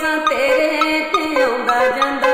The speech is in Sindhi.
سان گجند